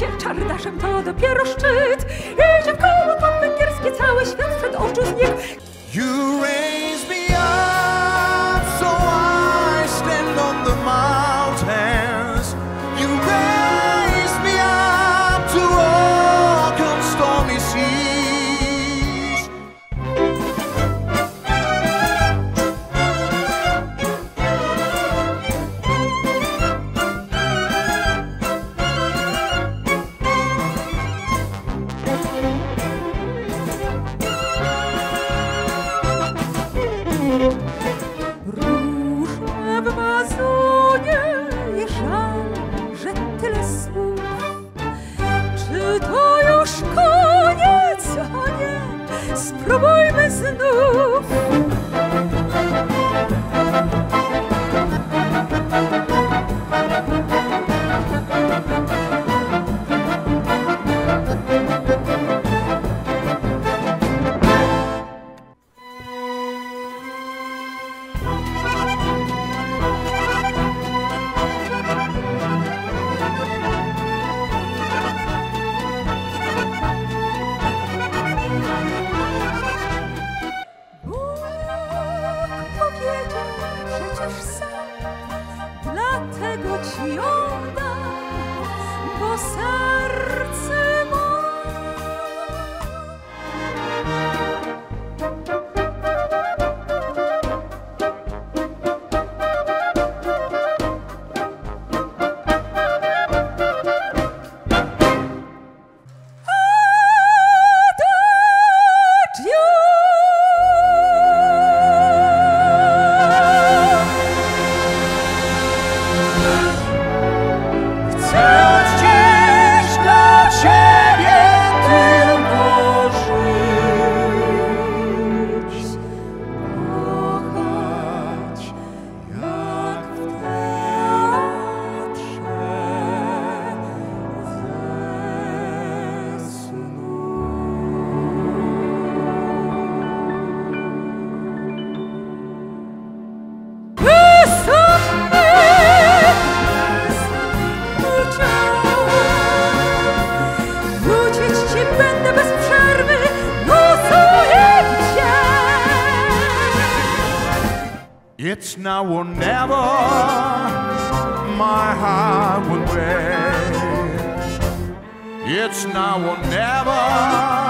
bycie czardaszem to dopiero szczyt. Idzie w koło to węgierskie, cały świat przed oczu znikł. It's now or never, my heart will break. It's now or never,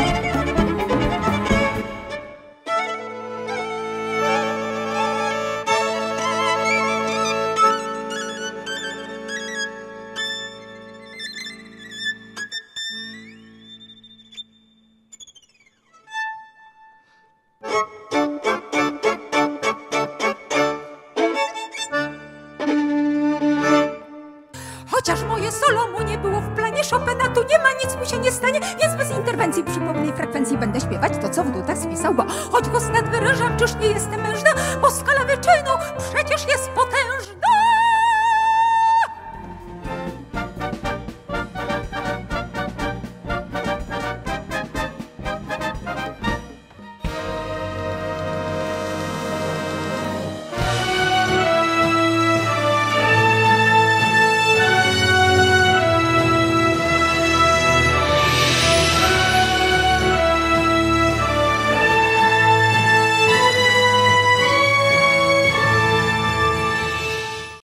Chociaż moje solo mu nie było w planie Chopina, tu nie ma nic mu się nie stanie, więc bez interwencji przy pełnej frekwencji będę śpiewać to, co w nutach spisał, bo choć głos nadwyrażam, czyż nie jestem mężna, bo skala wyczynu.